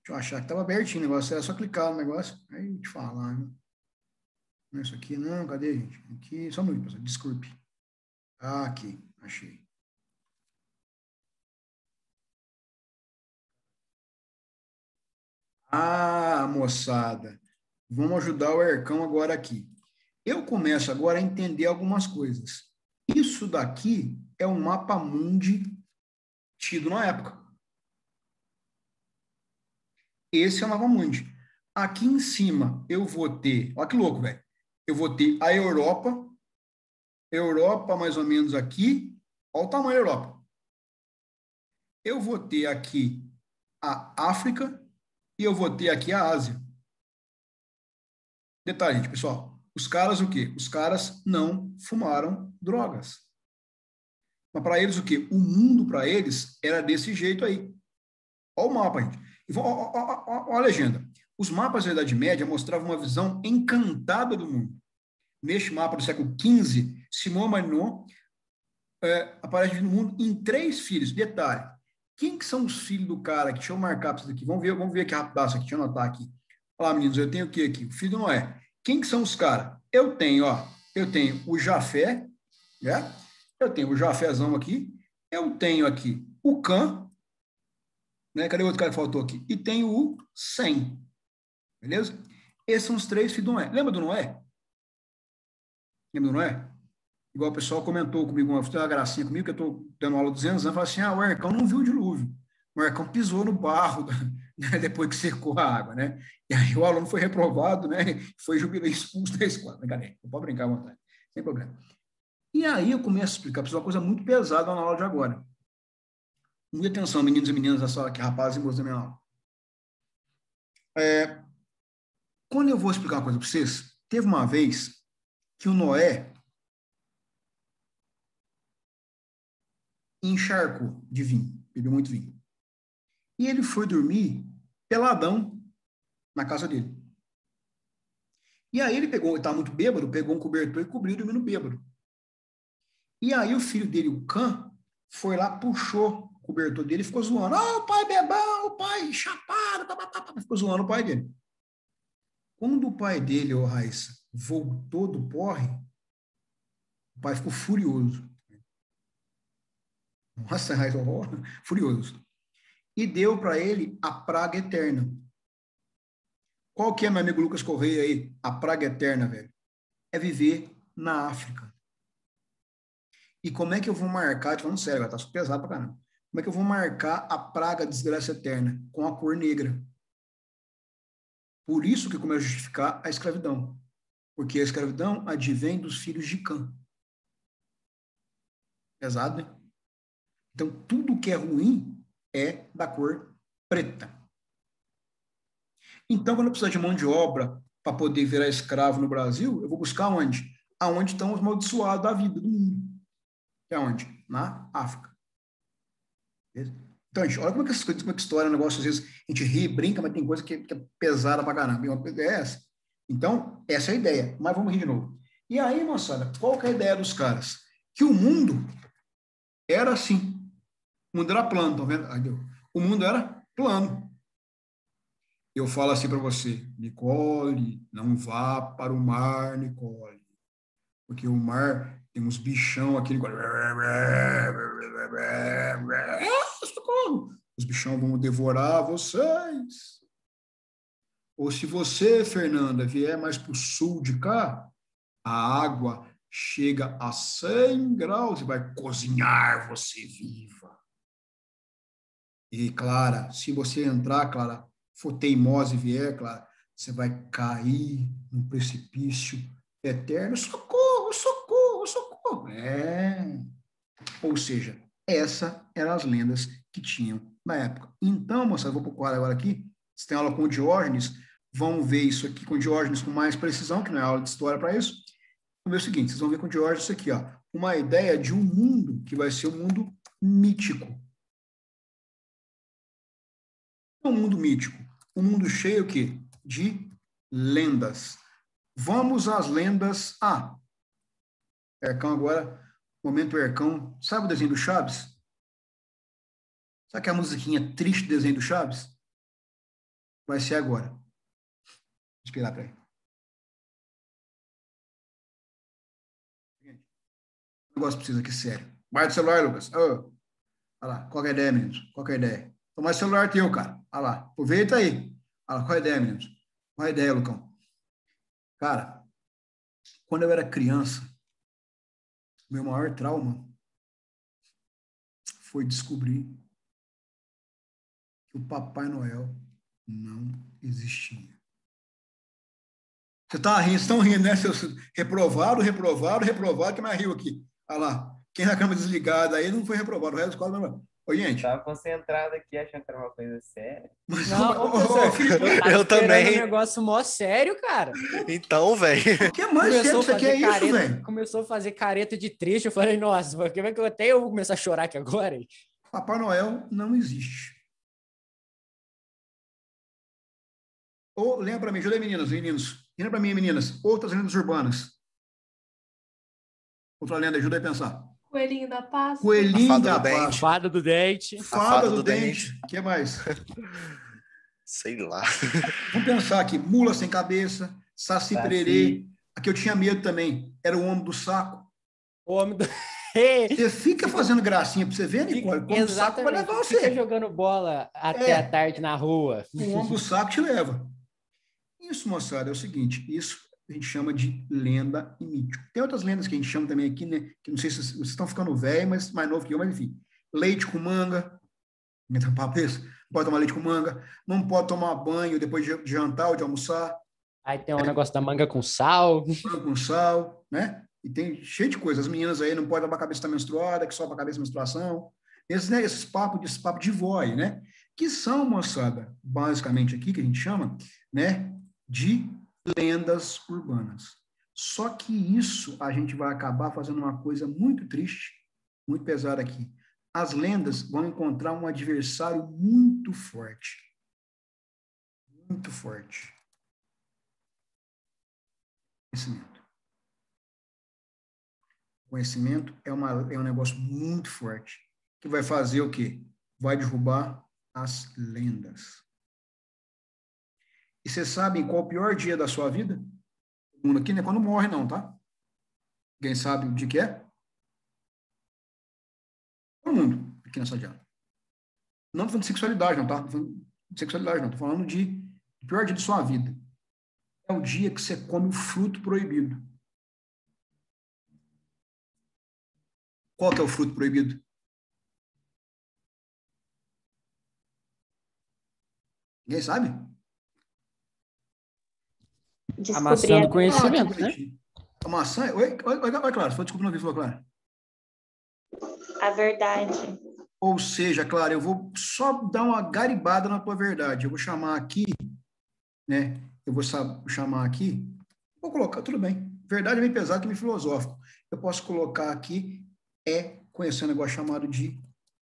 Deixa eu achar que estava abertinho o negócio, era só clicar no negócio, aí eu te falar, né? Não é isso aqui, não, cadê, gente? Aqui, só um minuto, pessoal, desculpe. Ah, aqui, achei. Ah, moçada, vamos ajudar o Ercão agora aqui. Eu começo agora a entender algumas coisas. Isso daqui é um mapa mundi tido na época. Esse é o mapa mundi. Aqui em cima eu vou ter, olha que louco, velho. Eu vou ter a Europa, Europa mais ou menos aqui, olha o tamanho da Europa. Eu vou ter aqui a África e eu vou ter aqui a Ásia. Detalhe, pessoal. Os caras o quê? Os caras não fumaram drogas. Mas para eles o quê? O mundo para eles era desse jeito aí. Olha o mapa, gente. Olha a legenda. Os mapas da Idade Média mostravam uma visão encantada do mundo. neste mapa do século XV, Simão Manon é, aparece no mundo em três filhos. Detalhe, quem que são os filhos do cara? Que, deixa eu marcar para isso aqui. Vamos ver, vamos ver aqui rapidaço aqui, deixa eu anotar aqui. Olha lá, meninos, eu tenho o que aqui? O filho do Noé. Quem que são os caras? Eu tenho, ó, eu tenho o Jafé, né? Eu tenho o Jafézão aqui. Eu tenho aqui o Cã, né? Cadê o outro cara que faltou aqui? E tenho o Sem. Beleza? Esses são os três filhos do Noé. Lembra do Noé? Lembra do Noé? Igual o pessoal comentou comigo, uma, uma gracinha comigo, que eu estou dando aula há 200 anos, falou assim, ah, o Ercão não viu o dilúvio. O Ercão pisou no barro né, depois que secou a água, né? E aí o aluno foi reprovado, né? Foi jubilado, expulso da escola. Brincadeira, pode brincar à vontade, sem problema. E aí eu começo a explicar para uma coisa muito pesada na aula de agora. Muita atenção, meninos e meninas da sala aqui, rapazes e moças da minha aula. É, quando eu vou explicar uma coisa para vocês, teve uma vez que o Noé encharcou de vinho, bebeu muito vinho. E ele foi dormir peladão na casa dele. E aí ele pegou, ele estava muito bêbado, pegou um cobertor e cobriu dormindo bêbado. E aí o filho dele, o Cã, foi lá, puxou o cobertor dele e ficou zoando. Oh, o pai bebão, o pai chapado, tá, tá, tá, ficou zoando o pai dele. Quando o pai dele, o Raíssa, voltou do porre, o pai ficou furioso. Nossa, Raíssa, furioso. E deu para ele a praga eterna. Qual que é, meu amigo Lucas Correia aí? A praga eterna, velho. É viver na África. E como é que eu vou marcar, te falando sério, tá pesado pra caramba. Como é que eu vou marcar a praga desgraça eterna? Com a cor negra. Por isso que começa a justificar a escravidão. Porque a escravidão advém dos filhos de Cã. Pesado, né? Então, tudo que é ruim é da cor preta. Então, quando eu precisar de mão de obra para poder virar escravo no Brasil, eu vou buscar onde? Aonde estão os maldiçoados da vida do mundo. É onde? Na África. Então, gente, olha como é que essas coisas, como é que história, negócio, às vezes a gente ri, brinca, mas tem coisa que, que é pesada pra caramba. Uma é. Então, essa é a ideia. Mas vamos rir de novo. E aí, moçada, qual que é a ideia dos caras? Que o mundo era assim. O mundo era plano, tá vendo? O mundo era plano. Eu falo assim para você, Nicole, não vá para o mar, Nicole. Porque o mar tem uns bichão aqui, Nicole. Os bichão vão devorar vocês. Ou se você, Fernanda, vier mais para o sul de cá, a água chega a 100 graus e vai cozinhar você viva. E, Clara, se você entrar, Clara, for teimosa e vier, Clara, você vai cair num precipício eterno. Socorro, socorro, socorro. É. Ou seja, essas eram as lendas que tinham na época. Então, moçada, vou para o quadro agora aqui. Você tem aula com o Diógenes, vão ver isso aqui com o Diógenes com mais precisão, que não é aula de história para isso. Ver o seguinte, vocês vão ver com o Diógenes isso aqui, ó, uma ideia de um mundo que vai ser um mundo mítico. Um mundo mítico, um mundo cheio quê? de lendas. Vamos às lendas. Ah, Ercão agora Momento Ercão. Sabe o desenho do Chaves? Sabe que a musiquinha triste do desenho do Chaves? Vai ser agora. Vou para aí. O negócio precisa aqui, sério. Guarda o celular, Lucas. Oh. Olha lá, qual é a ideia, meninos? Qual é a ideia? Toma o celular teu, cara. Olha lá, aproveita aí. Olha lá, qual a ideia, meninos? Qual a ideia, Lucão? Cara, quando eu era criança, meu maior trauma foi descobrir que o Papai Noel não existia. Você está rindo, estão rindo, né? Seus reprovado, reprovado, reprovado, que mais riu aqui. Olha lá. Quem na cama desligada aí não foi reprovado, o resto da escola não. Ô, gente. Tava concentrado aqui achando que era uma coisa séria. Mas, não, eu, eu também. um negócio mó sério, cara. Então, velho. O que mais sério isso aqui é careta, isso, velho? Começou a fazer careta de triste. Eu falei, nossa, porque vai que eu até eu vou começar a chorar aqui agora. Hein? Papai Noel não existe. Ou lembra para mim, ajuda aí, meninas, meninos. Lembra para mim, meninas, outras lendas urbanas. Outra lenda, ajuda aí a pensar. Coelhinho da Páscoa. Coelhinho fada da do dente. Fada do dente. Fada do dente. O que mais? Sei lá. Vamos pensar aqui. Mula sem cabeça, saci pererê. Aqui eu tinha medo também. Era o homem do saco. O homem do. Você fica fazendo gracinha pra você ver, Nicole? Como o saco vai Exatamente. levar Fica você. jogando bola até É. a tarde na rua. O homem do saco te leva. Isso, moçada, é o seguinte: isso a gente chama de lenda e mito. Tem outras lendas que a gente chama também aqui, né? Que não sei se vocês estão ficando velho, mas mais novo que eu, mas enfim. Leite com manga. Então, papo é esse. Não pode tomar leite com manga. Não pode tomar banho depois de jantar ou de almoçar. Aí tem o negócio da manga com sal. Banho com sal, né? E tem cheio de coisas. As meninas aí não podem lavar a cabeça da menstruada, que sobe a cabeça menstruação. Esses, né, esses papos, esses papos de aí, né? Que são, moçada, basicamente aqui, que a gente chama, né? De lendas urbanas. Só que isso a gente vai acabar fazendo uma coisa muito triste, muito pesada aqui. As lendas vão encontrar um adversário muito forte. Muito forte. Conhecimento. Conhecimento é, uma, é um negócio muito forte, que vai fazer o quê? Vai derrubar as lendas. E vocês sabem qual o pior dia da sua vida? O mundo aqui não é quando morre, não, tá? Quem sabe dia que é? Todo mundo aqui nessa dieta. Não tô falando de sexualidade, não, tá? Tô falando de sexualidade, não. Tô falando de pior dia de sua vida. É o dia que você come o fruto proibido. Qual que é o fruto proibido? Ninguém sabe? A maçã do conhecimento, Ah, né? A maçã. Oi, oi, oi, oi Clara. Desculpa, não vi, falou, Clara. a verdade. Ou seja, Clara, eu vou só dar uma garibada na tua verdade. Eu vou chamar aqui, né? Eu vou chamar aqui. Vou colocar, tudo bem. Verdade é bem pesado, que é bem filosófico. Eu posso colocar aqui, é conhecer um negócio chamado de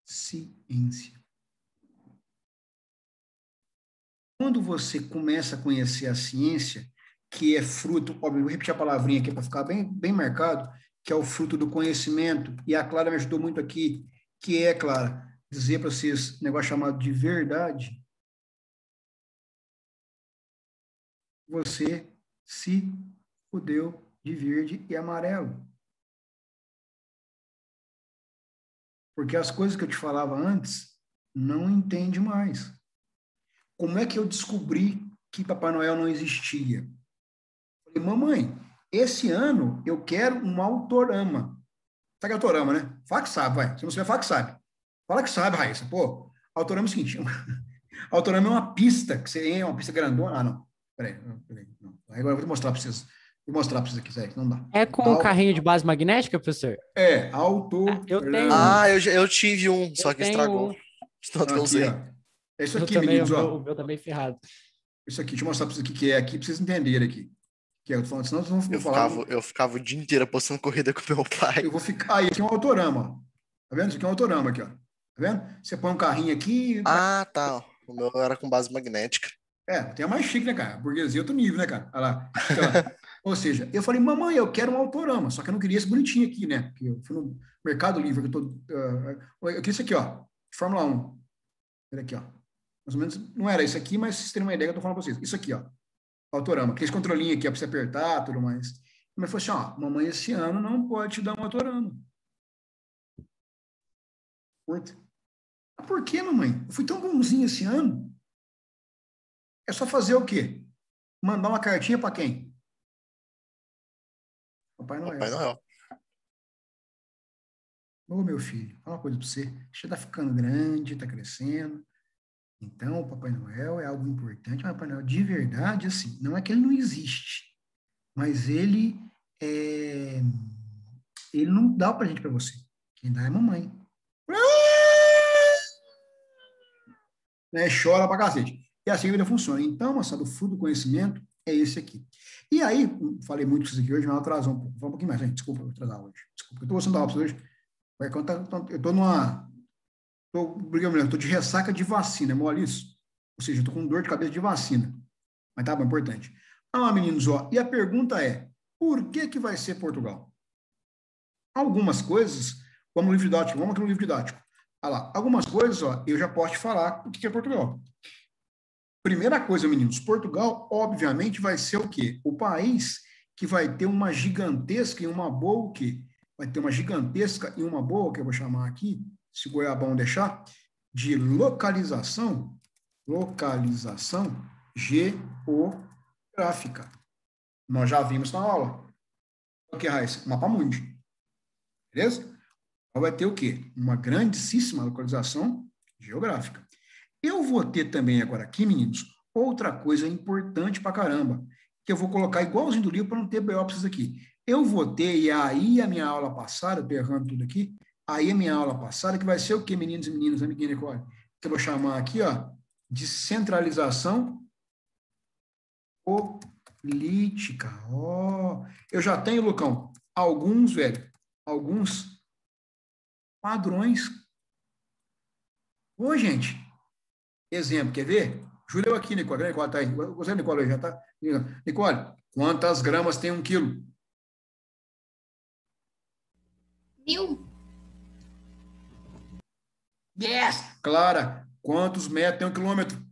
ciência. Quando você começa a conhecer a ciência, que é fruto, óbvio, vou repetir a palavrinha aqui para ficar bem, bem marcado, que é o fruto do conhecimento, e a Clara me ajudou muito aqui, que é, Clara, dizer para vocês um negócio chamado de verdade. Você se fudeu de verde e amarelo. Porque as coisas que eu te falava antes, não entende mais. Como é que eu descobri que Papai Noel não existia? Falei, mamãe, esse ano eu quero um autorama. Sabe o que é autorama, né? Fala que sabe, vai. Se não souber, fala que sabe. Fala que sabe, Raíssa. Pô, autorama é o seguinte: autorama é uma pista, que você é uma pista grandona. Ah, não. Peraí, peraí. Não. Agora eu vou te mostrar para vocês. Vou mostrar para vocês aqui, sério, não dá. É com um carrinho de base magnética, professor? É, auto. Ah, eu tenho. Ah, eu, já- eu tive um, só que estragou. um. Eu Aqui. É isso Eu aqui, também, meninos, o, meu, o meu também ferrado. Isso aqui, deixa eu mostrar para vocês o que que é aqui, para vocês entenderem aqui. Que é, eu tô falando, senão vocês vão Eu falar. ficava, eu ficava o dia inteiro postando corrida com meu pai. Eu vou ficar. Aí, aqui é um autorama. Tá vendo? Isso aqui é um autorama aqui, ó. Tá vendo? Você põe um carrinho aqui. Ah, tá. O meu era com base magnética. É, tem a mais chique, né, cara? Burguesia é outro nível, né, cara? Olha lá. Então, ou seja, eu falei, mamãe, eu quero um autorama, só que eu não queria esse bonitinho aqui, né? Porque eu fui no Mercado Livre, que eu tô. ah, eu queria isso aqui, ó. Fórmula 1. Olha aqui, ó. Mais ou menos, não era isso aqui, mas vocês terem uma ideia que eu tô falando pra vocês. Isso aqui, ó. Autorama. Aquele controlinho aqui, ó, pra você apertar tudo mais. Mas falou assim, ó, mamãe, esse ano não pode te dar um autorama. Curta. Mas por que, mamãe? Eu fui tão bonzinho esse ano. É só fazer o quê? Mandar uma cartinha para quem? Papai Noel. Papai Noel. Ô, meu filho, fala uma coisa para você. Você está ficando grande, está crescendo. Então, o Papai Noel é algo importante. Mas o Papai Noel, de verdade, assim, não é que ele não existe, mas ele é... ele não dá o presente para você. Quem dá é a mamãe. Né? Chora pra cacete. E assim a vida funciona. Então, moçada, o fruto do conhecimento é esse aqui. E aí, falei muito isso aqui hoje, mas atrasou um pouco. Vou um pouquinho mais, gente. Desculpa eu atrasar hoje. Desculpa, eu tô gostando da aula hoje. Eu tô numa. Tô, obrigado, tô de ressaca de vacina, é mole isso? Ou seja, eu tô com dor de cabeça de vacina. Mas tá bom, importante. Ah, meninos, ó. E a pergunta é: por que que vai ser Portugal? algumas coisas, vamos no livro didático, vamos aqui no livro didático. Olha lá, algumas coisas, ó, eu já posso te falar o que é Portugal. Primeira coisa, meninos, Portugal, obviamente, vai ser o quê? O país que vai ter uma gigantesca e uma boa, o quê? Vai ter uma gigantesca e uma boa, que eu vou chamar aqui, se Goiabão deixar, de localização, localização geográfica. Nós já vimos na aula. O que, Raíssa? Mapa mundi. Beleza? Então vai ter o quê? Uma grandíssima localização geográfica. Eu vou ter também agora aqui, meninos, outra coisa importante pra caramba, que eu vou colocar igualzinho do livro para não ter biópsias aqui. Eu vou ter, e aí a minha aula passada, eu errando tudo aqui, aí a minha aula passada, que vai ser o quê, meninos e meninas, amiguinha Nicole? Que eu vou chamar aqui, ó, de centralização política. Ó, oh, eu já tenho, Lucão, alguns, velho, alguns padrões. Ô, gente, exemplo, quer ver? Júlio aqui, Nicole. Nicole tá aí. Você, Nicole, já tá? Nicole, quantas gramas tem um quilo? Mil. Yes! Clara, quantos metros tem um quilômetro?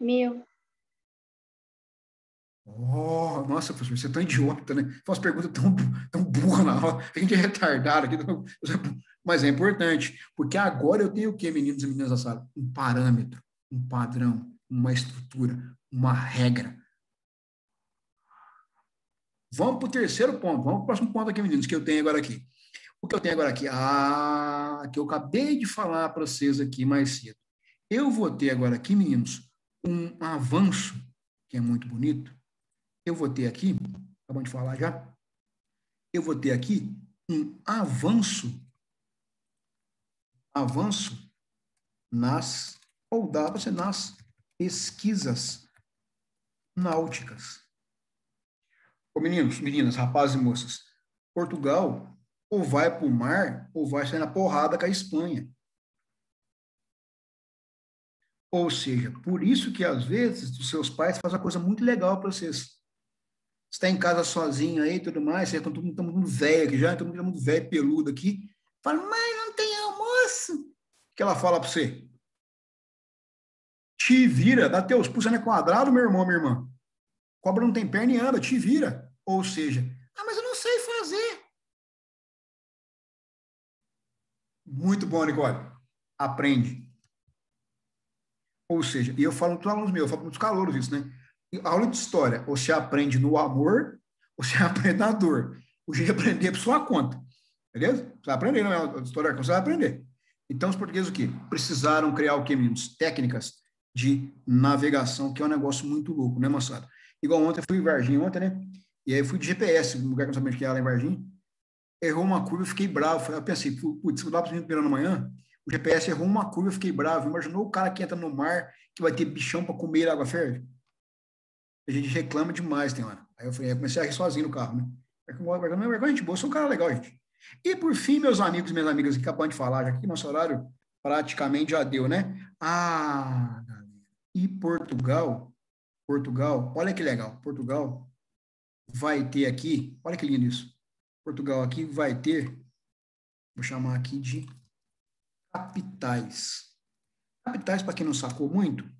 Mil. Oh, nossa, professor, você é tão idiota, né? Faz pergunta tão, tão burra na aula. A gente é retardado aqui. Mas é importante, porque agora eu tenho o quê, meninos e meninas da sala? Um parâmetro, um padrão, uma estrutura, uma regra. Vamos para o terceiro ponto. Vamos para o próximo ponto aqui, meninos, que eu tenho agora aqui. O que eu tenho agora aqui? Ah, que eu acabei de falar para vocês aqui mais cedo. Eu vou ter agora aqui, meninos, um avanço, que é muito bonito. Eu vou ter aqui, acabamos de falar já, eu vou ter aqui um avanço, avanço nas, ou dá ser nas pesquisas náuticas. Ô meninos, meninas, rapazes e moças, Portugal ou vai para o mar ou vai sair na porrada com a Espanha. Ou seja, por isso que às vezes os seus pais fazem uma coisa muito legal para vocês. Você está em casa sozinho aí tudo mais, você está todo, mundo velho aqui já, todo mundo, mundo velho peludo aqui. Fala, mãe, não tem almoço. O que ela fala para você? Te vira, dá teus pulsos é quadrado, meu irmão, minha irmã. Cobra não tem perna e anda, te vira. Ou seja, ah, mas eu não sei fazer. Muito bom, Nicole. Aprende. Ou seja, e eu falo para os alunos meus, eu falo para os calouros isso, né? A aula de história, você aprende no amor, ou você aprende na dor. O jeito de aprender é por sua conta. Beleza? Você vai aprender, não é história, você vai aprender. Então, os portugueses o quê? Precisaram criar o quê, meninos? Técnicas de navegação, que é um negócio muito louco, né, moçada? Igual ontem, eu fui em Varginha ontem, né? E aí fui de GPS, um lugar que eu não sabia que era lá em Varginha. Errou uma curva, eu fiquei bravo. Eu pensei, putz, eu para primeiro na manhã, o GPS errou uma curva, eu fiquei bravo. Imaginou o cara que entra no mar, que vai ter bichão para comer água ferve? A gente reclama demais, tem hora. Aí eu, falei, eu comecei a rir sozinho no carro, né? Vergonha, gente boa, sou um cara legal, gente. E por fim, meus amigos e minhas amigas que acabam de falar, já que nosso horário praticamente já deu, né? Ah, e Portugal, Portugal, olha que legal, Portugal vai ter aqui, olha que lindo isso. Portugal aqui vai ter, vou chamar aqui de capitais. Capitais, para quem não sacou muito,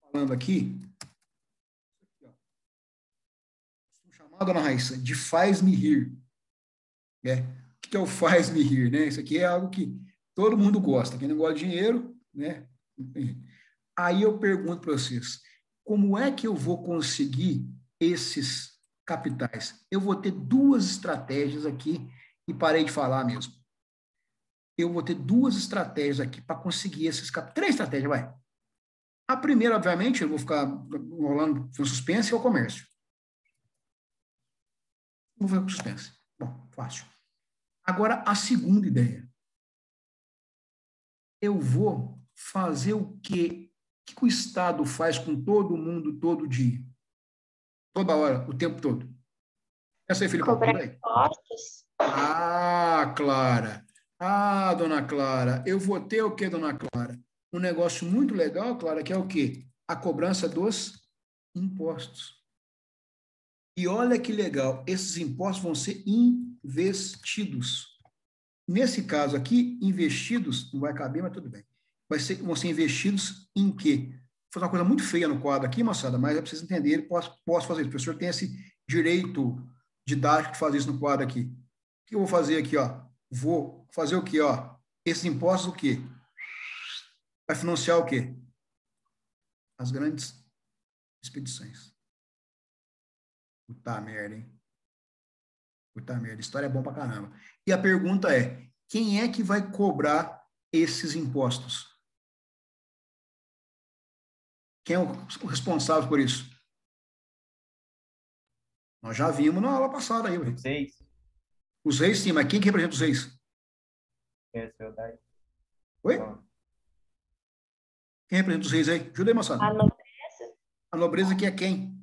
falando aqui, chamado, dona Raíssa, de faz-me rir. É. O que é o faz-me rir? Né? Isso aqui é algo que todo mundo gosta. Quem não gosta de dinheiro, né? Aí eu pergunto para vocês, como é que eu vou conseguir esses capitais. Eu vou ter duas estratégias aqui, e parei de falar mesmo. Eu vou ter duas estratégias aqui para conseguir esses capitais. Três estratégias, vai. A primeira, obviamente, eu vou ficar rolando no suspense, é o comércio. Vou fazer com suspense. Bom, fácil. Agora, a segunda ideia. Eu vou fazer o quê? O que o Estado faz com todo mundo todo dia? Toda hora, o tempo todo. Essa aí, Felipe. Cobrar impostos. Ah, Clara. Ah, dona Clara, eu vou ter o que, dona Clara? Um negócio muito legal, Clara, que é o quê? A cobrança dos impostos. E olha que legal, esses impostos vão ser investidos. Nesse caso aqui, investidos, não vai caber, mas tudo bem. Vai ser, vão ser investidos em quê? Fazer uma coisa muito feia no quadro aqui, moçada, mas é preciso entender, posso, posso fazer isso. O professor tem esse direito didático de fazer isso no quadro aqui. O que eu vou fazer aqui, ó? Vou fazer o quê, ó? Esses impostos o quê? Vai financiar o quê? As grandes expedições. Puta merda, hein? Puta merda, história é bom pra caramba. E a pergunta é: quem é que vai cobrar esses impostos? Quem é o responsável por isso? Nós já vimos na aula passada aí. Os reis. Os reis, sim, mas quem que representa os reis? Feudais? Oi? Quem representa os reis aí? Ajuda aí, moçada. A nobreza. A nobreza aqui é quem?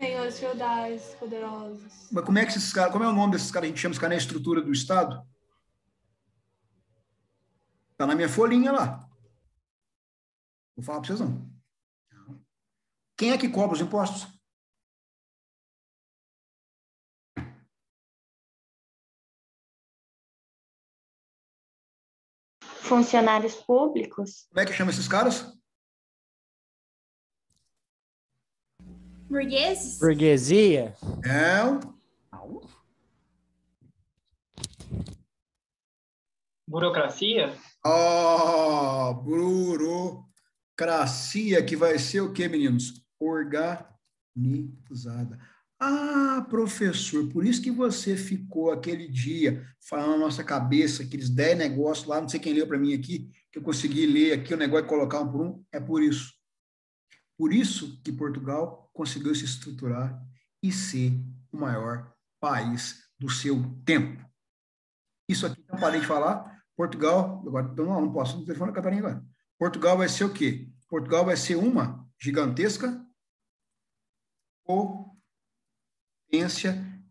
Senhores feudais, poderosos. Mas como é que esses caras, como é o nome desses caras? A gente chama os caras na estrutura do Estado? Tá na minha folhinha lá. Vou falar para vocês não. Quem é que cobra os impostos? Funcionários públicos. Como é que chama esses caras? Burgueses? Burguesia. É o Burocracia? Ó, burocracia, que vai ser o quê, meninos? Organizada. Ah, professor, por isso que você ficou aquele dia falando na nossa cabeça, aqueles 10 negócios lá, não sei quem leu para mim aqui, que eu consegui ler aqui o negócio de colocar um por um, é por isso. Por isso que Portugal conseguiu se estruturar e ser o maior país do seu tempo. Isso aqui não parei de falar. Portugal, agora não, não posso no telefone da Catarina agora. Portugal vai ser o quê? Portugal vai ser uma gigantesca potência.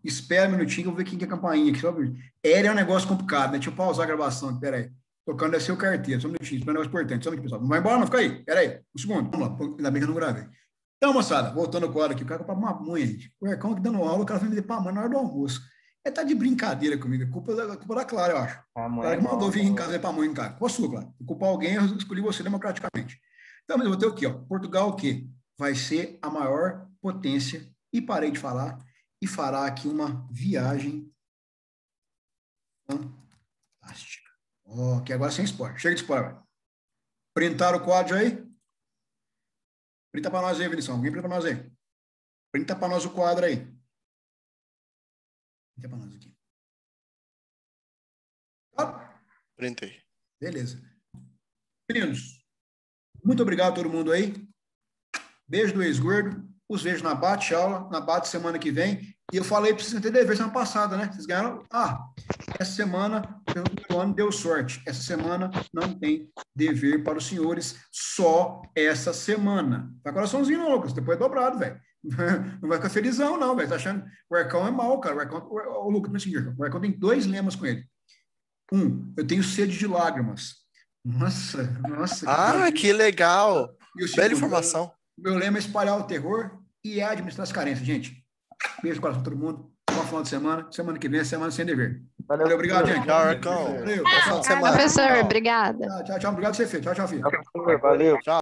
Espera um minutinho, eu vou ver quem que é a campainha aqui. Só Era é um negócio complicado, né? Deixa eu pausar a gravação. Pera aí. Tocando ser o carteiro. Só um minutinho, isso é um negócio importante. Só um minutinho, pessoal. Não vai embora, não. Fica aí. Pera aí. Um segundo. Vamos lá. Ainda bem que eu não gravei. Então, moçada, voltando quadro aqui. O cara comprar mamonha, gente. O Ercão que dando aula, o cara vai me para mãe na hora do almoço. Ele tá de brincadeira comigo. É culpa da, culpa da Clara, eu acho. A mãe cara é que mandou vir em bom. casa para mãe, cara. Culpa sua, Clara. Culpar alguém, eu escolhi você democraticamente. Então, mas eu vou ter o quê? Ó? Portugal, o quê? Vai ser a maior potência. E parei de falar. E fará aqui uma viagem fantástica. Que agora sem spoiler. Chega de spoiler. Printaram o quadro aí? Printa para nós aí, Vinição. Alguém printa para nós aí. Printa para nós o quadro aí. Printa para nós aqui. Tá? Printei. Beleza. Meninos, muito obrigado a todo mundo aí. Beijo do ex-gordo. Os vejo na Bate aula, na Bate semana que vem. E eu falei para vocês ter dever semana passada, né? Vocês ganharam. Ah, essa semana, o ano deu sorte. Essa semana não tem dever para os senhores, só essa semana. Tá coraçãozinho, não, Lucas. Depois é dobrado, velho. Não vai ficar felizão, não, velho. Tá achando. O Arcão é mal, cara. O Arcão, o, Lucas, não é o Arcão tem dois lemas com ele. Um, eu tenho sede de lágrimas. Nossa, nossa. Ah, que legal. E o Bela informação. Meu lema é espalhar o terror e é administrar as carências, gente. Beijo no coração de todo mundo. Bom final de semana. Semana que vem é semana sem dever. Valeu, obrigado, gente. Tchau, Arcão. Valeu. Professor, obrigada. Tchau, tchau. Obrigado por você, Fê. Tchau, tchau, filho. Valeu. Tchau.